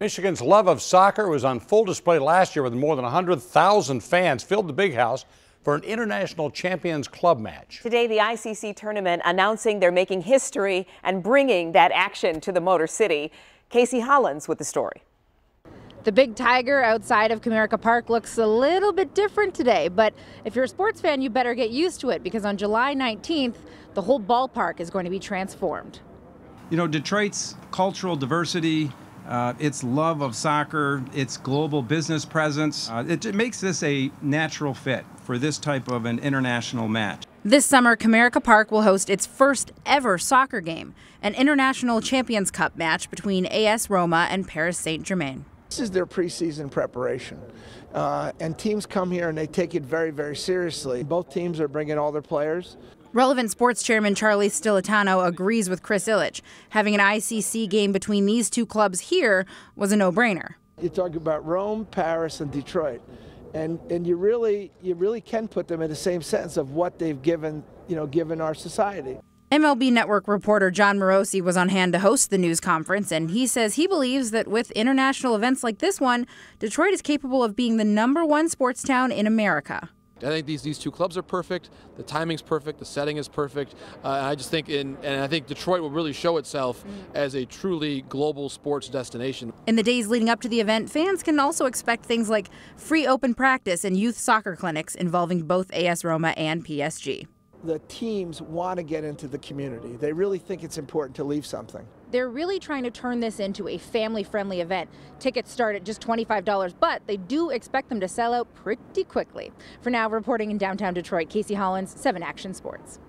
Michigan's love of soccer was on full display last year with more than 100,000 fans filled the big house for an International Champions Club match. Today, the ICC tournament announcing they're making history and bringing that action to the Motor City. Casey Hollins with the story. The big tiger outside of Comerica Park looks a little bit different today, but if you're a sports fan, you better get used to it because on July 19th, the whole ballpark is going to be transformed. You know, Detroit's cultural diversity, uh, its love of soccer, its global business presence, uh, it, it makes this a natural fit for this type of an international match. This summer, Comerica Park will host its first ever soccer game, an International Champions Cup match between AS Roma and Paris Saint Germain. This is their preseason preparation. Uh, and teams come here and they take it very, very seriously. Both teams are bringing all their players. Relevant Sports Chairman Charlie Stillitano agrees with Chris Ilitch. Having an ICC game between these two clubs here was a no-brainer. You talk about Rome, Paris, and Detroit, and and you really you really can put them in the same sentence of what they've given you know given our society. MLB Network reporter Jon Morosi was on hand to host the news conference, and he says he believes that with international events like this one, Detroit is capable of being the number one sports town in America. I think these these two clubs are perfect. The timing's perfect. The setting is perfect. Uh, I just think in and I think Detroit will really show itself as a truly global sports destination. In the days leading up to the event, fans can also expect things like free open practice and youth soccer clinics involving both AS Roma and PSG. The teams want to get into the community. They really think it's important to leave something. They're really trying to turn this into a family friendly event. Tickets start at just $25, but they do expect them to sell out pretty quickly. For now, reporting in downtown Detroit, Casey Hollins, 7 Action Sports.